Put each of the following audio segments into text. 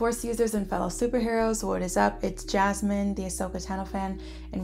Force users and fellow superheroes, what is up? It's Jasmine, the Ahsoka Tano fan,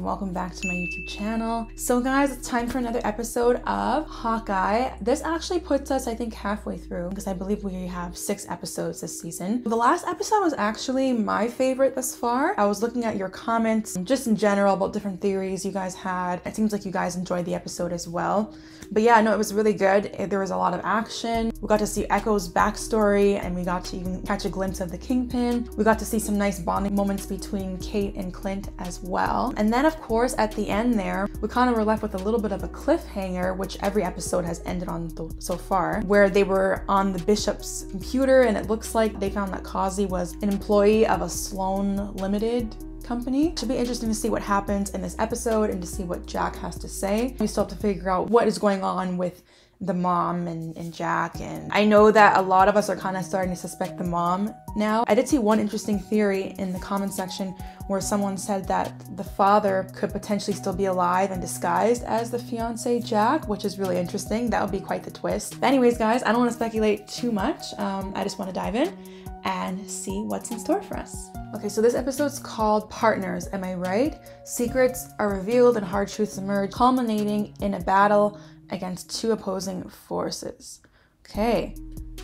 welcome back to my YouTube channel. So, guys, it's time for another episode of Hawkeye. This actually puts us, I think, halfway through because I believe we have six episodes this season. The last episode was actually my favorite thus far. I was looking at your comments just in general about different theories you guys had. It seems like you guys enjoyed the episode as well. But yeah, no, it was really good. There was a lot of action. We got to see Echo's backstory and we got to even catch a glimpse of the Kingpin. We got to see some nice bonding moments between Kate and Clint as well. And then, of course, at the end there, we kind of were left with a little bit of a cliffhanger, which every episode has ended on so far, where they were on the Bishop's computer and it looks like they found that Kazi was an employee of a Sloan Limited company. Should be interesting to see what happens in this episode and to see what Jack has to say. We still have to figure out what is going on with the mom and, and Jack. And I know that a lot of us are kind of starting to suspect the mom now. I did see one interesting theory in the comment section where someone said that the father could potentially still be alive and disguised as the fiance Jack, which is really interesting. That would be quite the twist. But anyways, guys, I don't want to speculate too much. Um, I just want to dive in and see what's in store for us. Okay, so this episode's called Partners, am I right? Secrets are revealed and hard truths emerge, culminating in a battle against two opposing forces. Okay,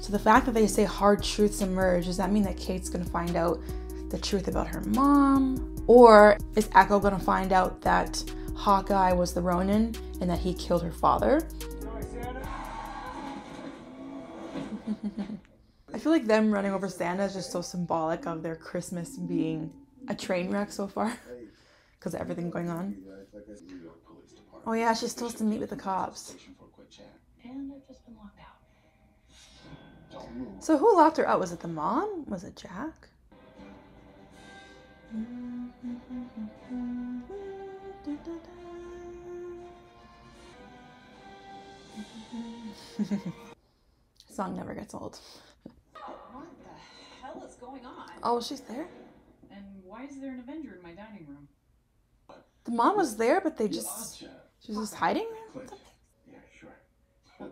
so the fact that they say hard truths emerge, does that mean that Kate's gonna find out the truth about her mom? Or is Echo gonna find out that Hawkeye was the Ronin and that he killed her father? I feel like them running over Santa is just so symbolic of their Christmas being a train wreck so far because of everything going on. Oh yeah, she's supposed to meet with the cops. So who locked her out? Was it the mom? Was it Jack? Song never gets old. What the hell is going on? Oh, she's there? And why is there an Avenger in my dining room? The mom was there, but they just. She's just hiding there? Yeah, sure.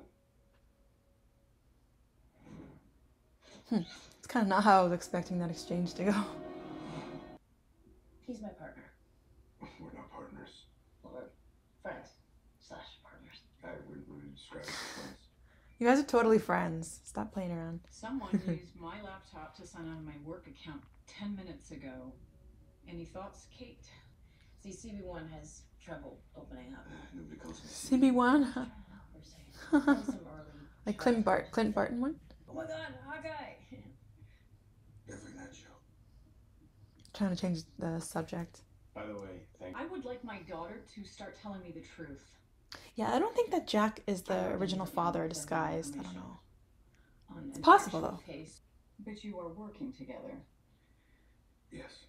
Hmm. It's kind of not how I was expecting that exchange to go. He's my partner. We're not partners. Well, we're friends slash partners. I wouldn't really describe it as friends. You guys are totally friends. Stop playing around. Someone used my laptop to sign on my work account 10 minutes ago. Any thoughts, Kate? See, CB1 has trouble opening up. Nobody calls me CB1? We're saying some early like Clint, Bart- Clint Barton one? Oh my god, Hawkeye! Definitely not Joe. Trying to change the subject. By the way, thank I would like my daughter to start telling me the truth. Yeah, I don't think that Jack is the original father disguised. I don't know. It's possible, though. Case. But you are working together. Yes.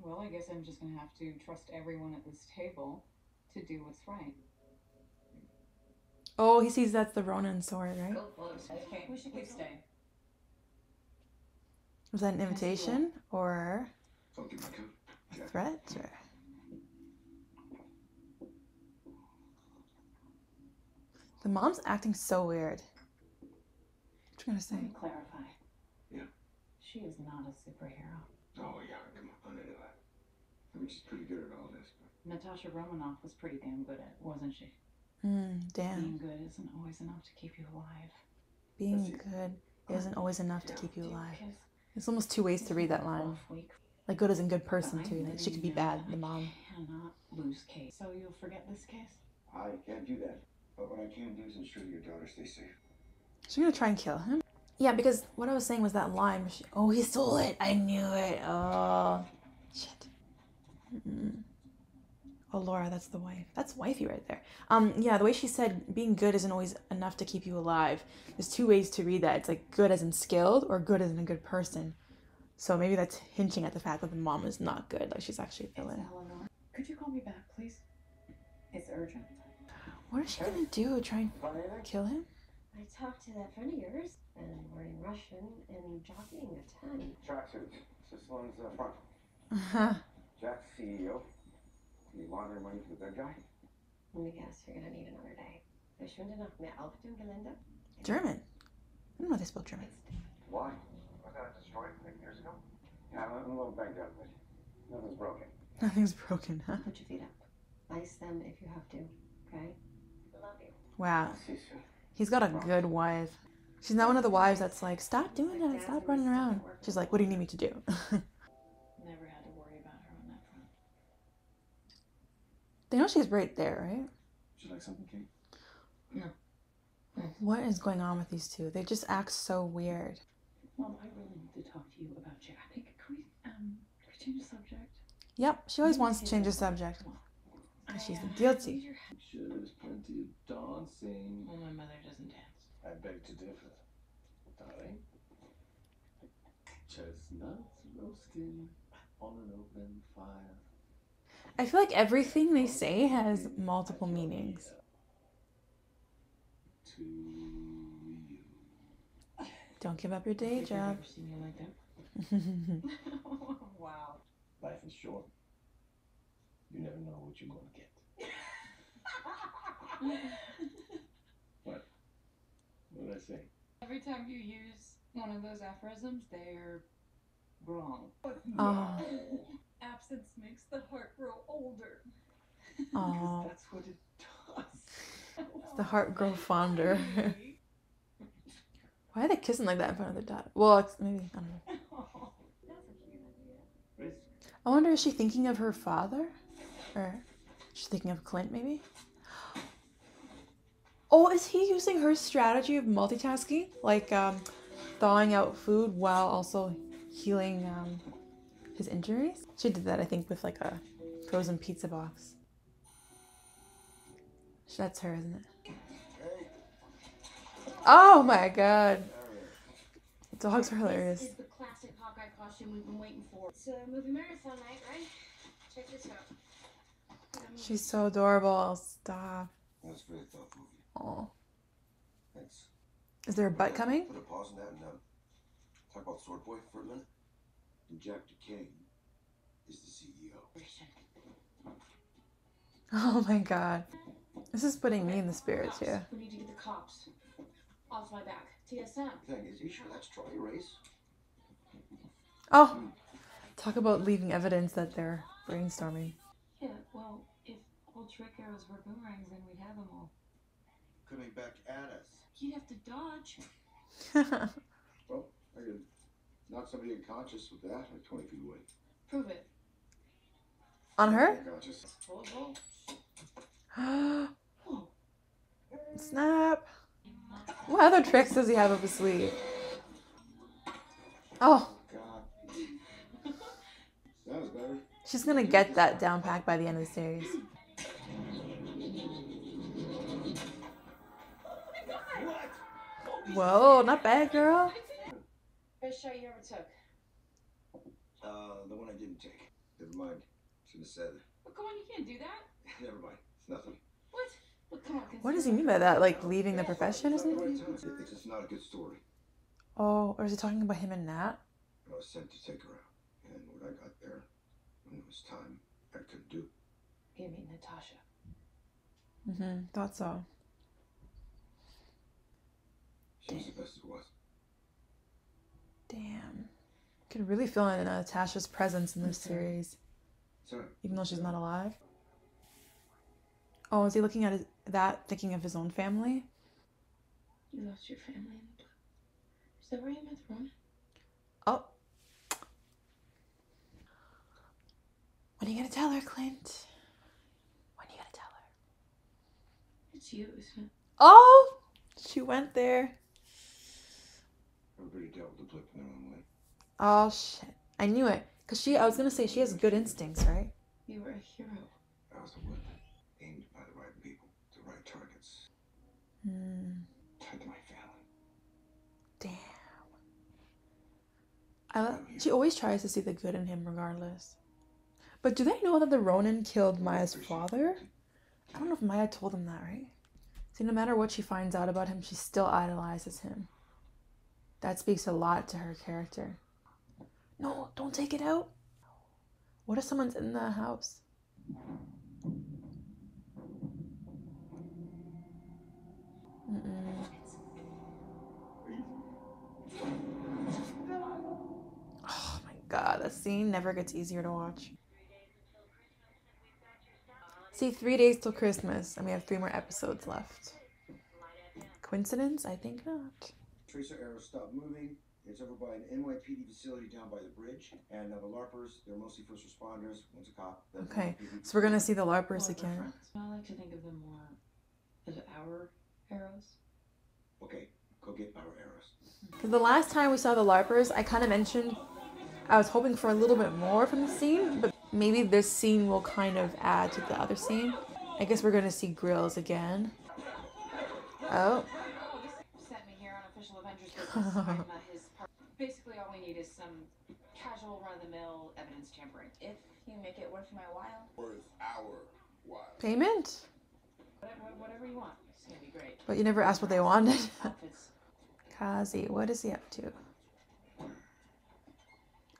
Well, I guess I'm just gonna have to trust everyone at this table to do what's right. Oh, he sees that's the Ronin sword, right? Oh, Go close. Okay, We should keep staying. Was that an invitation or Don't get my coat. a threat? Or... The mom's acting so weird. What you gonna Let say? me clarify. Yeah. She is not a superhero. Oh, yeah, come on, into that. I mean, she's pretty good at all this, but Natasha Romanoff was pretty damn good at it, wasn't she? Hmm, damn. Being good isn't always enough to keep you alive. Being good isn't always enough to keep you alive. kiss? There's almost two ways to read that line. Like good is in good person too. Like she could be bad, the I mom. Cannot lose case. So you'll forget this case? I can't do that. But what I can do is ensure your daughter stays safe. She's gonna try and kill him. Yeah, because what I was saying was that line. She, oh, he stole it. I knew it. Oh, shit. Mm-mm. Oh, Laura, that's the wife. That's wifey right there. Um, yeah, the way she said being good isn't always enough to keep you alive. There's two ways to read that. It's like good as in skilled or good as in a good person. So maybe that's hinting at the fact that the mom is not good. Like she's actually a It's Could you call me back, please? It's urgent. What is she gonna do? Try and kill him? I talked to that friend of yours, and learning Russian and jockeying a ton. Tracksuits. This one's uh, front. Jack's CEO. You laundering money for the dead guy? Let me guess, you're gonna need another day. Verschwinde nach mehr auf dem Gelände. German. I don't know if they spell German. It's Why? I got a destroyed like years ago? Yeah, I'm a little banged up, but nothing's broken. Nothing's broken, huh? Put your feet up. Ice them if you have to. Okay. Love you. Wow. I'll see you soon. He's got a good wife. She's not one of the wives that's like, stop doing that, stop running around. She's like, what do you need me to do? they know she's right there, right? Would you like something, Kate? Yeah. What is going on with these two? They just act so weird. Mom, I really need to talk to you about Jack. I think can we um can we change the subject? Yep, she always wants to change the subject. I, She's uh, guilty. need your- Sure, there's plenty of dancing. Well, my mother doesn't dance. I beg to differ. Darling. Chestnuts roasting on an open fire. I feel like everything they say has multiple meanings. Don't give up your day job. never seen you like that. wow. Life is short. You never know what you're gonna get. What? What did I say? Every time you use one of those aphorisms, they're wrong. Oh. Absence makes the heart grow older. Oh, That's what it does. the heart grow fonder. Why are they kissing like that in front of their daughter? Well, it's maybe I don't know. That's a cute idea. Chris, I wonder is she thinking of her father, or she's thinking of Clint maybe? Oh, is he using her strategy of multitasking, like um, thawing out food while also healing um, his injuries? She did that, I think, with like a frozen pizza box. That's her, isn't it? Oh my god, dogs are hilarious. This is the classic Hawkeye costume we've been waiting for. It's a movie marathon night, right? Check this out. Um, She's so adorable. Stop. That's very thoughtful of you. Oh, Thanks. is there a butt coming? Put a pause on that and um, talk about Sword Boy for a minute. And Jack Duquesne is the CEO. Oh my god. This is putting me in the spirits cops. here. We need to get the cops off my back. TSM. Thing is, you sure that's Charlie Race? Oh! Talk about leaving evidence that they're brainstorming. Yeah, well, if all trick arrows were boomerangs, then we'd have them all. Coming back at us. You'd have to dodge. Well, I could knock somebody unconscious with that, like 20 feet away. Prove it. On her? Unconscious. Roll, roll. Snap! What other tricks does he have up his sleeve? Oh, God. Sounds better. she's gonna get that down pack by the end of the series. Oh Whoa, not bad, girl. Best shot you ever took. Uh, the one I didn't take. Never mind. Should have said. Well, come on, you can't do that. Never mind. It's nothing. What? Look, come on. What does he mean by that? Like leaving the profession or It's not the something? right. It's just not a good story. Oh, or is he talking about him and Nat? I was sent to take her out. And when I got there, when it was time, I couldn't do. You mean Natasha? Mm-hmm, thought so. She was the best it was. Damn. I could really feel in uh, Natasha's presence in this series, even though she's not alive. Oh, is he looking at his, that, thinking of his own family? You lost your family. Is that where you met Roman? Oh. When are you gonna tell her, Clint? When are you gonna tell her? It's you, isn't it? Oh! She went there. Everybody dealt with the blip in their own way. Oh, shit. I knew it. Because she, I was gonna say, she has good instincts, right? You were a hero. I was a weapon aimed by the right people, the right targets, Hmm. tied to my family. Damn. I, li- she always tries to see the good in him regardless. But do they know that the Ronin killed Maya's father? I don't know if Maya told them that, right? See, no matter what she finds out about him, she still idolizes him. That speaks a lot to her character. No, don't take it out. What if someone's in the house? Mm-mm. Oh my god, that scene never gets easier to watch. See, three days till Christmas, and we have three more episodes left. Coincidence? I think not. Tracer arrows stop moving. It's over by an NYPD facility down by the bridge. And uh, the LARPers, they're mostly first responders. One's a cop. the other's Okay, so we're gonna see the LARPers again. I like to think of them more as our arrows. Okay, go get our arrows. Because the last time we saw the LARPers, I kind of mentioned I was hoping for a little bit more from the scene, but maybe this scene will kind of add to the other scene. I guess we're gonna see Grills again. Oh, Sent me here on official Avengers business. I'm uh, his part. Basically, all we need is some casual run-of-the-mill evidence tampering. If you make it worth my while. Worth our while. payment? Whatever, whatever you want. It's gonna be great. But you never asked what they wanted. Outfits. Kazi, what is he up to?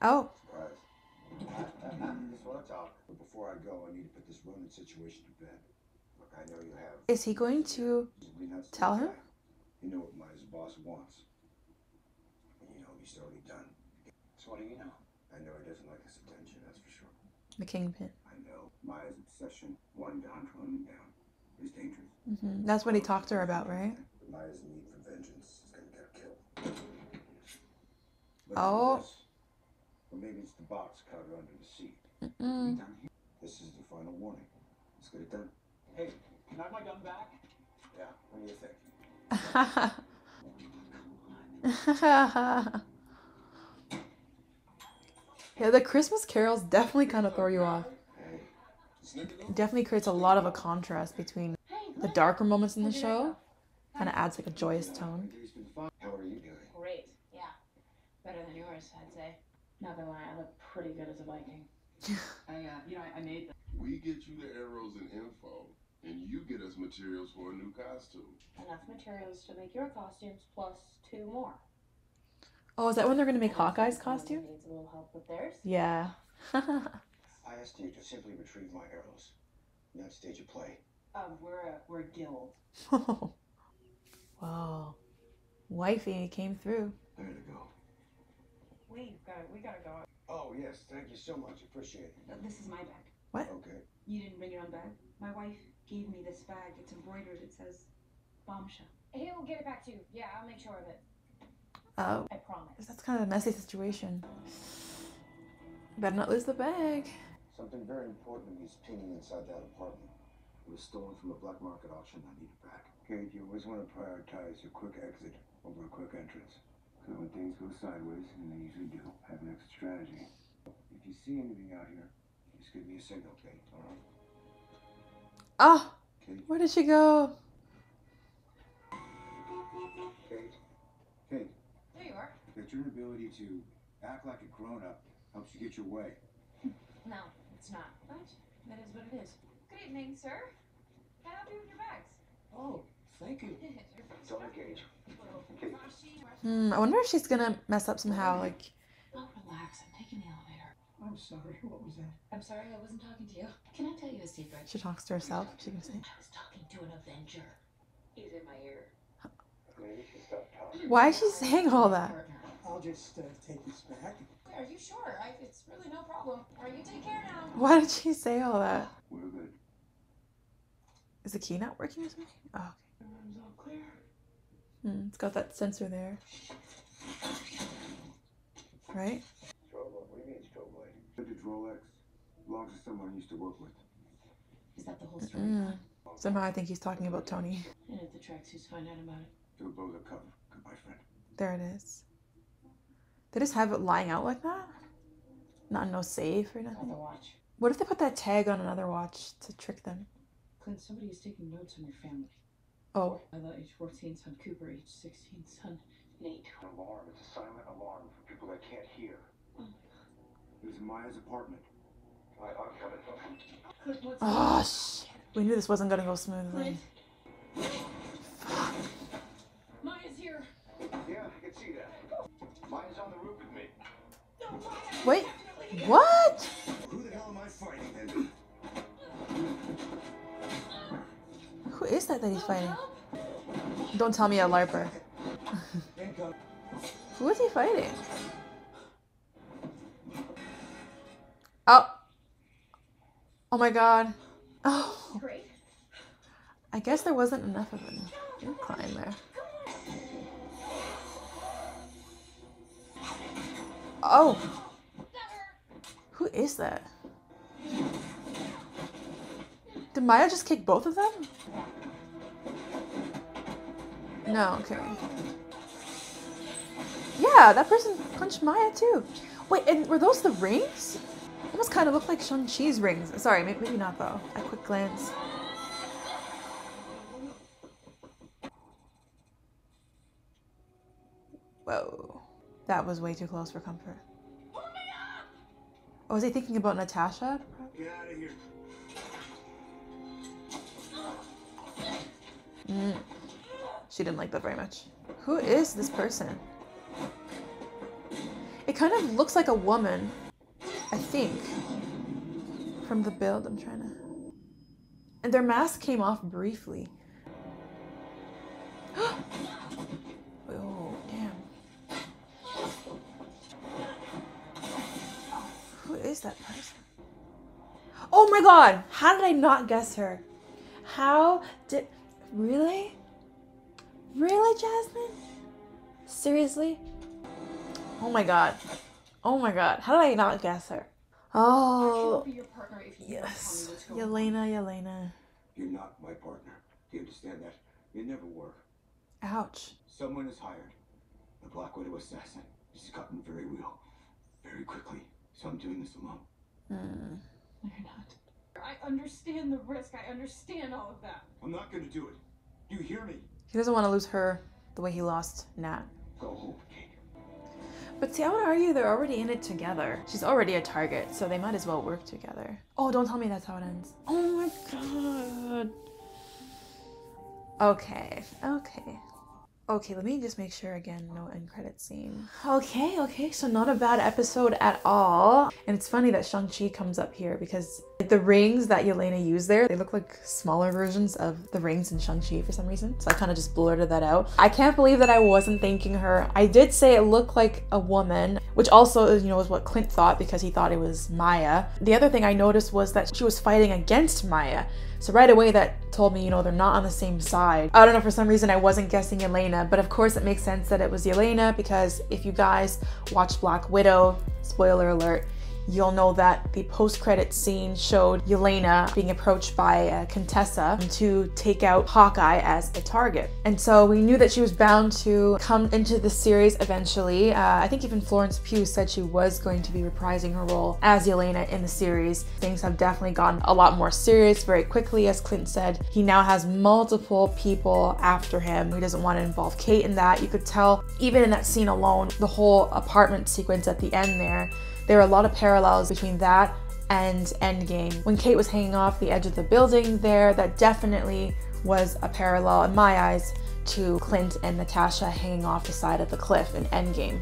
Oh, Surprise. Just want to talk. But before I go, I need to put this Ronin situation to bed. Look, I know you have. is he going to? reasonably nuts to Tell the him? guy. You know what my boss wants. And you know what he's already done. So what do you know? I know he doesn't like his attention, that's for sure. The Kingpin. I know Maya's obsession, one down to one down, is dangerous. hmm That's what he talked to her about, right? Maya's need for vengeance is gonna get her killed. But Oh. this- Or maybe it's the box covered under the seat. Mm. Down here. This is the final warning. Let's get it done. Hey, can I have my gun back? Yeah, what do you think? yeah, the Christmas carols definitely kind of throw you off. It definitely creates a lot of a contrast between the darker moments in the show. Kind of adds like a joyous tone. He's been fine. How are you doing? Great. Yeah. Better than yours, I'd say. Not gonna lie, I look pretty good as a Viking. I, uh, you know, I, I made them. We get you the arrows and info, and you get us materials for a new costume. Enough materials to make your costumes plus two more. Oh, is that when they're gonna make Hawkeye's costume? Needs a little help with theirs. Yeah. I asked you to simply retrieve my arrows, not stage a play. Um, we're a we're a guild. wow. Wifey came through. There to go. We gotta we gotta go. Oh yes, thank you so much. Appreciate it. Uh, This is my bag. What? Okay. You didn't bring your own bag. My wife gave me this bag. It's embroidered. It says bombshell. He'll get it back to you. Yeah, I'll make sure of it. Oh, I promise. that's kind of a messy situation. Better not lose the bag. Something very important is pinging inside that apartment. It was stolen from a black market auction. I need it back. Kate, you always want to prioritize a quick exit over a quick entrance. So when things go sideways, and they usually do, have an exit strategy. If you see anything out here, just give me a signal, Kate. All right? Oh, Kate. where did she go? Kate. Kate. There you are. That your inability to act like a grown-up helps you get your way. No, it's not. But that is what it is. Good evening, sir. Can I help you with your bags? Oh, thank you. Don't engage. Hmm, I wonder if she's gonna mess up somehow. Like, Oh, relax. I'm taking the elevator. I'm sorry. What was that? I'm sorry, I wasn't talking to you. Can I tell you a secret? she talks to herself. She can say, I was talking to an Avenger. He's in my ear. Maybe she stopped talking. Why is she saying all that? Partner. I'll just uh, take this back. Are you sure? I, it's really no problem. All right, you take care now. Why did she say all that? We're good. Is the key not working or something? Oh, okay. Room's all clear. Hmm, it's got that sensor there. Right? Strobe light. What do you mean strobe light? Vintage Rolex. Belongs to someone I used to work with. Is that the whole story? Mm. Somehow I think he's talking about Tony. And if the tracksuits find out about it. It'll blow the cover. Goodbye, friend. There it is. They just have it lying out like that? Not no safe or nothing? the watch. What if they put that tag on another watch to trick them? Clint, somebody is taking notes on your family. Oh, Ella, age 14, son Cooper, age 16, son Nate. An alarm. It's a silent alarm for people that can't hear. It was Maya's apartment. I, I'm coming. Clint, what's oh shit. We knew this wasn't gonna go smoothly. Clint? Maya's here. Yeah, I can see that. Maya's on the roof with me. Wait, what? Who the hell am I fighting then? Who is that that he's fighting? Don't tell me a LARPer. Who is he fighting? Oh. Oh my god. Oh. I guess there wasn't enough of an incline there. Oh. Is that? Did Maya just kick both of them? No, okay. Yeah, that person punched Maya too. Wait, and were those the rings? Almost kind of look like Shang-Chi's rings. Sorry, maybe not though. A quick glance. Whoa. That was way too close for comfort. Oh, was he thinking about Natasha? Get out of here. Mm. She didn't like that very much. Who is this person? It kind of looks like a woman, I think. From the build, I'm trying to. And their mask came off briefly. oh, damn. Who is that person? Oh my god! How did I not guess her? How did. Really? Really, Jasmine? Seriously? Oh my god. Oh my god. How did I not guess her? Oh. Be your partner if you Yes. tell me what's going on. Yelena, Yelena. You're not my partner. Do you understand that? You never were. Ouch. Someone is hired. The Black Widow assassin. She's gotten very real. Very quickly. So I'm doing this alone. Hmm. No, you're not. I understand the risk. I understand all of that. I'm not gonna do it. Do you hear me? He doesn't want to lose her the way he lost Nat. Go home, Kate. But see, I would argue they're already in it together. She's already a target, so they might as well work together. Oh, don't tell me that's how it ends. Oh my god. Okay, okay. Okay, let me just make sure again, no end credit scene. Okay, okay, so not a bad episode at all. And it's funny that Shang-Chi comes up here because the rings that Yelena used there, they look like smaller versions of the rings in Shang-Chi for some reason. So I kind of just blurted that out. I can't believe that I wasn't thanking her. I did say it looked like a woman, which also, uh, you know, was what Clint thought because he thought it was Maya. The other thing I noticed was that she was fighting against Maya. So right away that told me, you know, they're not on the same side. I don't know, for some reason I wasn't guessing Yelena, but of course it makes sense that it was Yelena because if you guys watch Black Widow, spoiler alert, you'll know that the post-credit scene showed Yelena being approached by uh, Contessa to take out Hawkeye as a target. And so we knew that she was bound to come into the series eventually. Uh, I think even Florence Pugh said she was going to be reprising her role as Yelena in the series. Things have definitely gotten a lot more serious very quickly, as Clint said. He now has multiple people after him. He doesn't want to involve Kate in that. You could tell, even in that scene alone, the whole apartment sequence at the end there, there are a lot of parallels between that and Endgame. When Kate was hanging off the edge of the building there, that definitely was a parallel in my eyes to Clint and Natasha hanging off the side of the cliff in Endgame.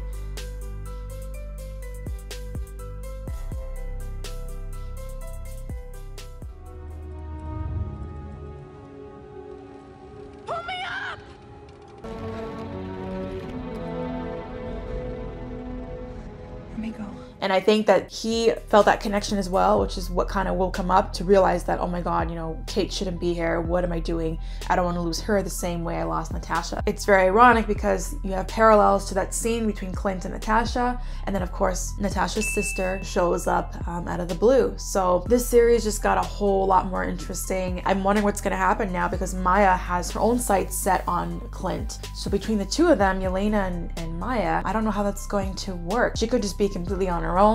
Think that he felt that connection as well, which is what kind of will come up to realize that, oh my God, you know, Kate shouldn't be here. What am I doing? I don't want to lose her the same way I lost Natasha. It's very ironic because you have parallels to that scene between Clint and Natasha. And then, of course, Natasha's sister shows up um, out of the blue. So this series just got a whole lot more interesting. I'm wondering what's going to happen now because Maya has her own sights set on Clint. So between the two of them, Yelena and, and Maya, I don't know how that's going to work. She could just be completely on her own,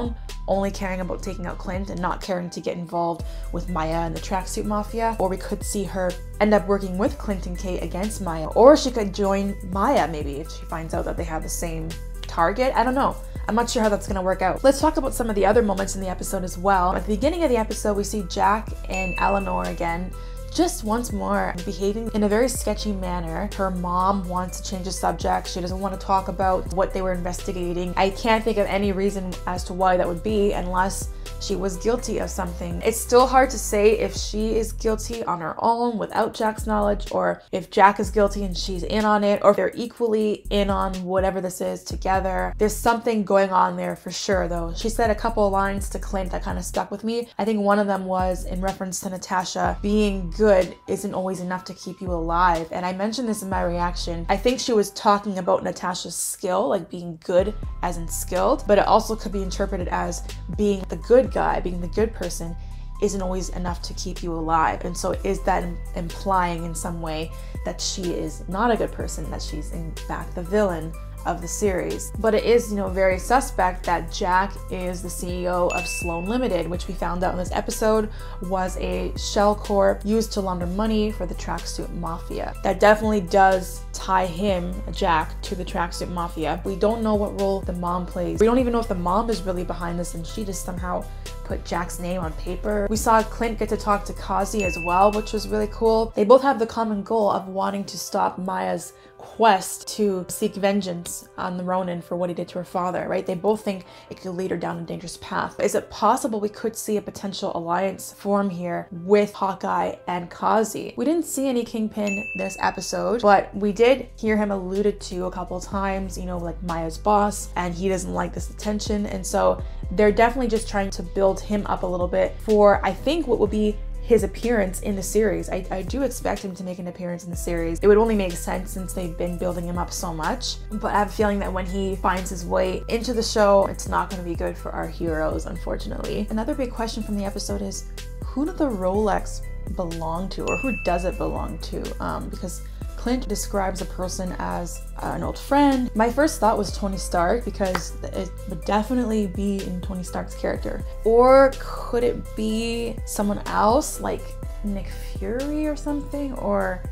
only caring about taking out Clint and not caring to get involved with Maya and the tracksuit mafia. Or we could see her end up working with Clint and Kate against Maya. Or she could join Maya maybe if she finds out that they have the same target. I don't know. I'm not sure how that's gonna work out. Let's talk about some of the other moments in the episode as well. At the beginning of the episode, we see Jack and Eleanor again just once more behaving in a very sketchy manner. Her mom wants to change the subject. She doesn't want to talk about what they were investigating. I can't think of any reason as to why that would be unless she was guilty of something. It's still hard to say if she is guilty on her own without Jack's knowledge or if Jack is guilty and she's in on it or if they're equally in on whatever this is together. There's something going on there for sure though. She said a couple lines to Clint that kind of stuck with me. I think one of them was in reference to Natasha being good isn't always enough to keep you alive. And I mentioned this in my reaction. I think she was talking about Natasha's skill, like being good as in skilled, but it also could be interpreted as being the good guy, being the good person, isn't always enough to keep you alive. And so, is that implying in some way that she is not a good person, that she's in fact the villain of the series. But it is, you know, very suspect that Jack is the CEO of Sloan Limited, which we found out in this episode was a shell corp used to launder money for the tracksuit mafia. That definitely does tie him, Jack, to the tracksuit mafia. We don't know what role the mom plays. We don't even know if the mom is really behind this and she just somehow put Jack's name on paper. We saw Clint get to talk to Kazi as well, which was really cool. They both have the common goal of wanting to stop Maya's quest to seek vengeance on the Ronin for what he did to her father, right? They both think it could lead her down a dangerous path. Is it possible we could see a potential alliance form here with Hawkeye and Kazi? We didn't see any Kingpin this episode, but we did hear him alluded to a couple times, you know, like Maya's boss, and he doesn't like this attention. And so they're definitely just trying to build him up a little bit for, I think, what would be his appearance in the series. I, I do expect him to make an appearance in the series. It would only make sense since they've been building him up so much. But I have a feeling that when he finds his way into the show, it's not going to be good for our heroes, unfortunately. Another big question from the episode is who do the Rolex belong to, or who does it belong to? Um, because Clint describes a person as uh, an old friend. My first thought was Tony Stark because it would definitely be in Tony Stark's character. Or could it be someone else like Nick Fury or something? Or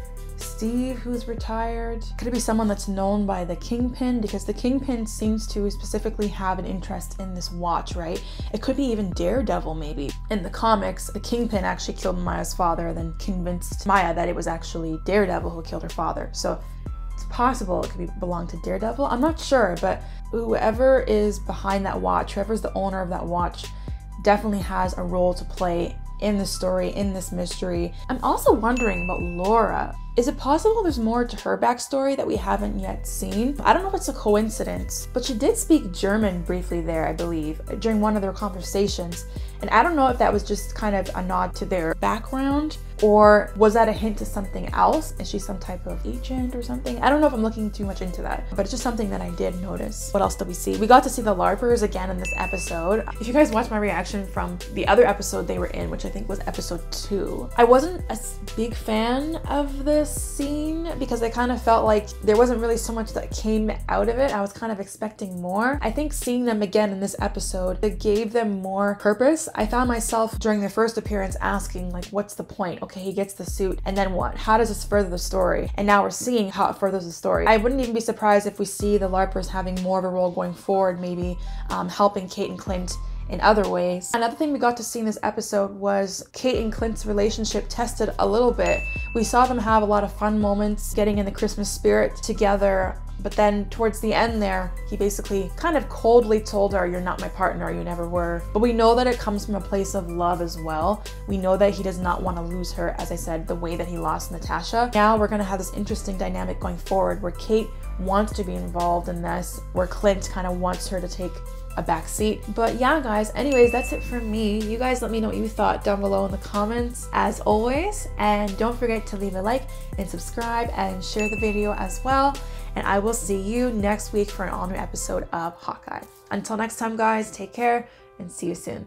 Steve, who's retired. Could it be someone that's known by the Kingpin? Because the Kingpin seems to specifically have an interest in this watch, right? It could be even Daredevil, maybe. In the comics, the Kingpin actually killed Maya's father, then convinced Maya that it was actually Daredevil who killed her father. So it's possible it could be belong to Daredevil. I'm not sure, but whoever is behind that watch, whoever's the owner of that watch, definitely has a role to play in the story, in this mystery. I'm also wondering about Laura. Is it possible there's more to her backstory that we haven't yet seen? I don't know if it's a coincidence, but she did speak German briefly there, I believe, during one of their conversations. And I don't know if that was just kind of a nod to their background or was that a hint to something else? Is she some type of agent or something? I don't know if I'm looking too much into that, but it's just something that I did notice. What else did we see? We got to see the LARPers again in this episode. If you guys watched my reaction from the other episode they were in, which I think was episode two, I wasn't a big fan of this scene because I kind of felt like there wasn't really so much that came out of it. I was kind of expecting more. I think seeing them again in this episode, it gave them more purpose. I found myself during their first appearance asking like, what's the point? Okay, he gets the suit, and then what? How does this further the story? And now we're seeing how it furthers the story. I wouldn't even be surprised if we see the LARPers having more of a role going forward, maybe um, helping Kate and Clint in other ways. Another thing we got to see in this episode was Kate and Clint's relationship tested a little bit. We saw them have a lot of fun moments getting in the Christmas spirit together. But then towards the end there, he basically kind of coldly told her, You're not my partner, you never were. But we know that it comes from a place of love as well. We know that he does not want to lose her, as I said, the way that he lost Natasha. Now we're going to have this interesting dynamic going forward where Kate wants to be involved in this, where Clint kind of wants her to take a back seat. But yeah, guys, anyways, that's it for me. You guys let me know what you thought down below in the comments as always. And don't forget to leave a like and subscribe and share the video as well and I will see you next week for an all new episode of Hawkeye. Until next time, guys, take care and see you soon.